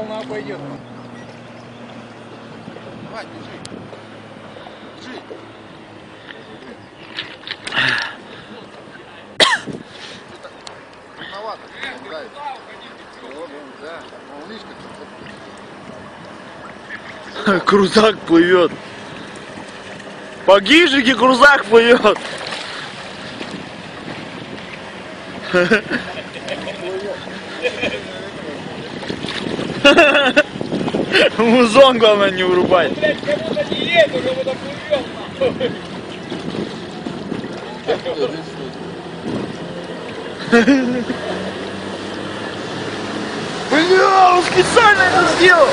волна пойдет. Давай, держи. Держи. Крупновато. Да, да. Волнишка. Крузак плывет. По гижике крузак плывет. Ha ha ha. Музон главное не вырубать. Блять, кому-то не едет, уже вот. Бля, он специально это сделал.